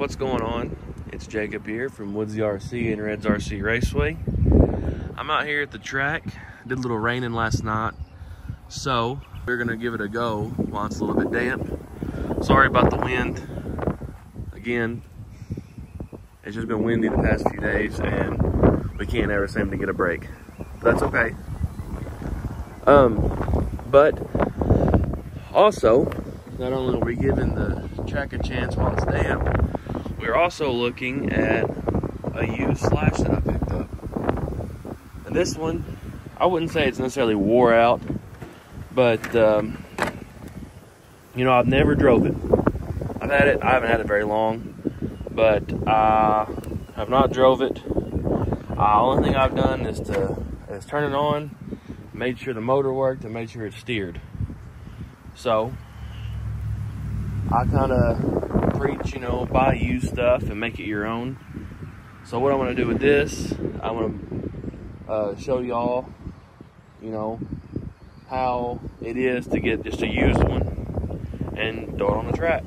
What's going on? It's Jacob here from Woodsy RC and Reds RC Raceway. I'm out here at the track. Did a little raining last night, so we're gonna give it a go while it's a little bit damp. Sorry about the wind. Again, it's just been windy the past few days and we can't ever seem to get a break. That's okay. Um, but also, not only are we giving the track a chance while it's damp, we're also looking at a used slash that I picked up. And this one, I wouldn't say it's necessarily wore out, but um, you know, I've never drove it. I've had it, I haven't had it very long, but I have not drove it. Uh, only thing I've done is to is turn it on, made sure the motor worked, and made sure it steered. So I kind of preach, you know, buy used stuff and make it your own. So what I want to do with this, I want to uh, show y'all, you know, how it is to get just a used one and throw it on the track.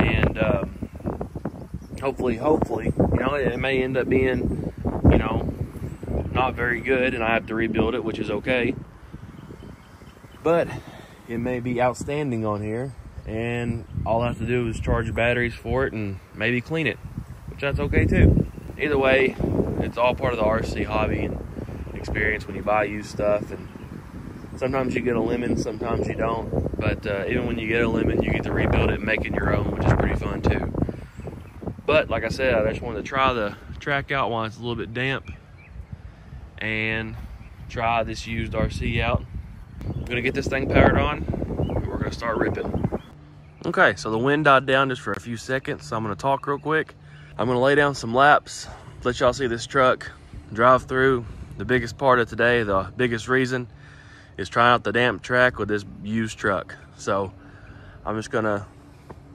And um, hopefully, hopefully, you know, it may end up being, you know, not very good and I have to rebuild it, which is okay. But it may be outstanding on here and all I have to do is charge the batteries for it and maybe clean it, which that's okay too. Either way, it's all part of the RC hobby and experience when you buy used stuff. And sometimes you get a lemon, sometimes you don't. But uh, even when you get a lemon, you get to rebuild it and make it your own, which is pretty fun too. But like I said, I just wanted to try the track out while it's a little bit damp and try this used RC out. I'm gonna get this thing powered on. We're gonna start ripping. Okay, so the wind died down just for a few seconds, so I'm gonna talk real quick. I'm gonna lay down some laps, let y'all see this truck drive through. The biggest part of today, the biggest reason, is trying out the damp track with this used truck. So I'm just gonna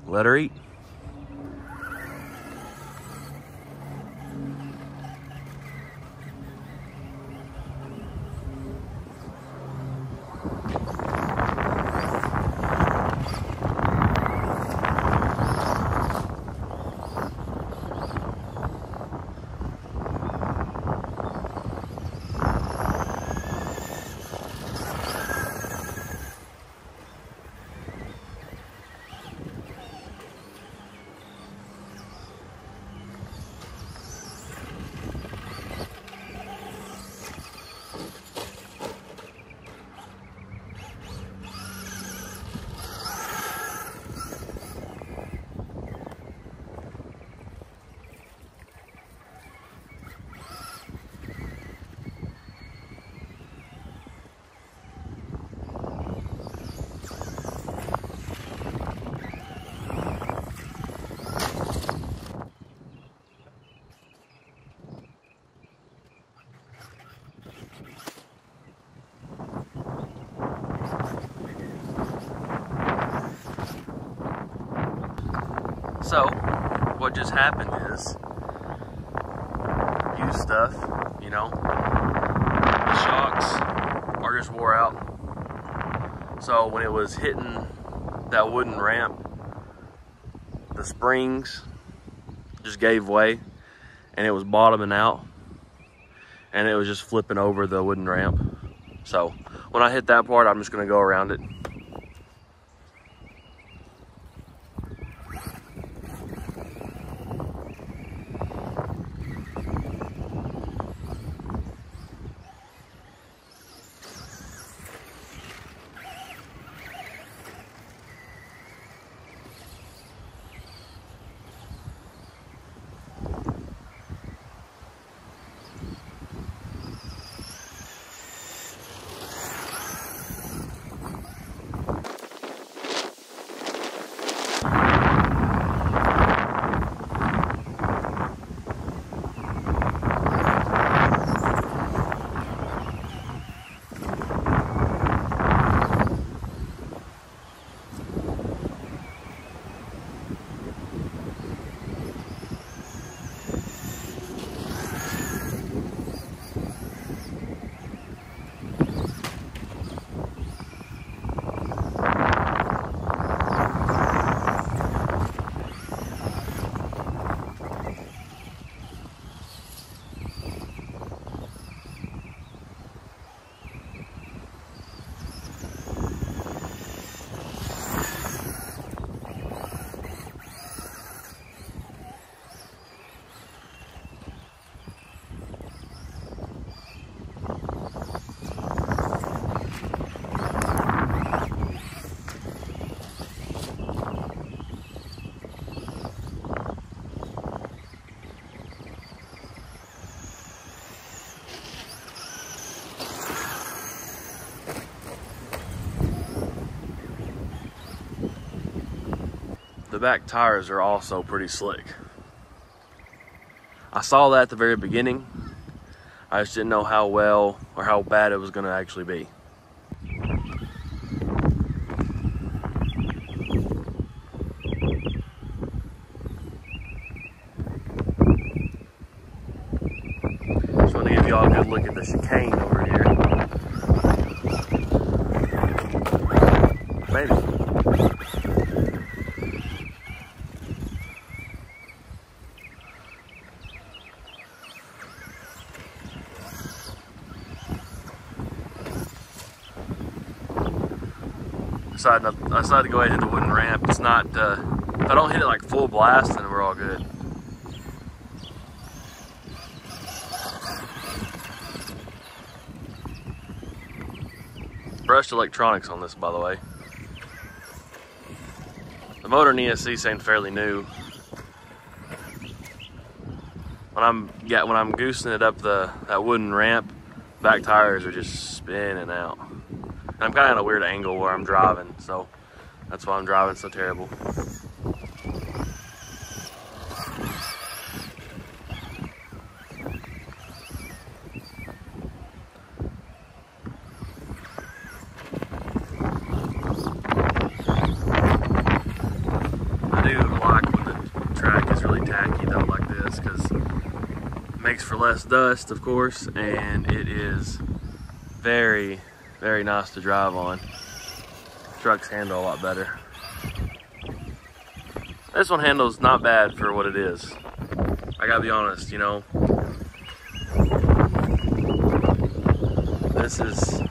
let her eat. So, what just happened is, used stuff, you know, the shocks are just wore out. So when it was hitting that wooden ramp, the springs just gave way and it was bottoming out and it was just flipping over the wooden ramp. So when I hit that part, I'm just gonna go around it. The back tires are also pretty slick. I saw that at the very beginning. I just didn't know how well or how bad it was going to actually be. Just want to give y'all a good look at the chicane over here. Maybe. Decided I decided to go ahead and hit the wooden ramp. It's not, uh, if I don't hit it like full blast, then we're all good. Brushed electronics on this, by the way. The motor and ESC seem fairly new. When I'm yeah, when I'm goosing it up the that wooden ramp, back tires are just spinning out. I'm kind of at a weird angle where I'm driving, so that's why I'm driving so terrible. I do like when the track is really tacky though like this because it makes for less dust of course and it is very very nice to drive on. Trucks handle a lot better. This one handles not bad for what it is. I gotta be honest, you know. This is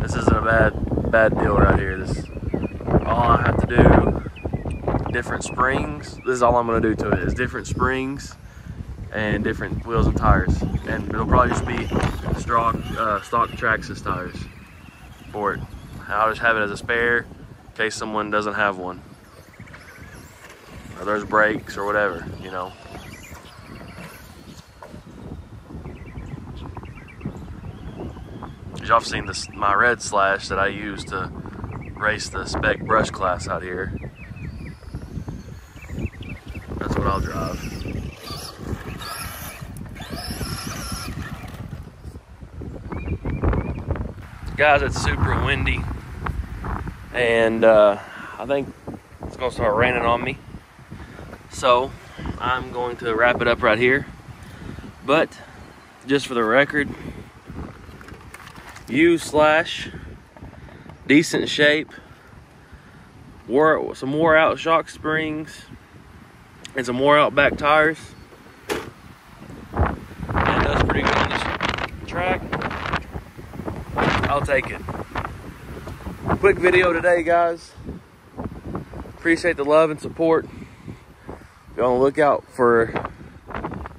this isn't a bad bad deal right here. This all I have to do different springs. This is all I'm gonna do to it is different springs and different wheels and tires. And it'll probably just be stock, uh, stock Traxxas tires for it. I'll just have it as a spare in case someone doesn't have one. Or there's brakes or whatever, you know. Y'all seen this my red slash that I use to race the spec brush class out here. That's what I'll drive. Guys it's super windy. And uh, I think it's gonna start raining on me. So I'm going to wrap it up right here. But just for the record U slash decent shape wore some wore out shock springs and some wore out back tires. And does pretty good on this track I'll take it. Quick video today, guys. Appreciate the love and support. Be on the lookout for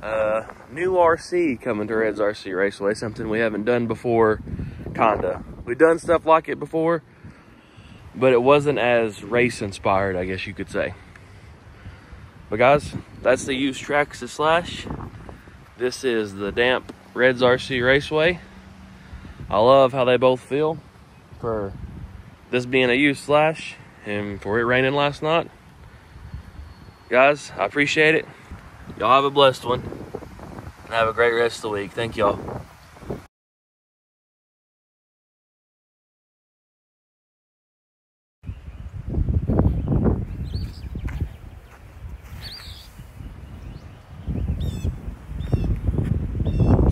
a new RC coming to Red's RC Raceway, something we haven't done before, kinda. We've done stuff like it before, but it wasn't as race inspired, I guess you could say. But guys, that's the used Traxxas Slash. This is the damp Red's RC Raceway. I love how they both feel for this being a a U slash and for it raining last night. Guys, I appreciate it. Y'all have a blessed one and have a great rest of the week. Thank y'all.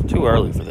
too early for